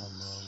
on the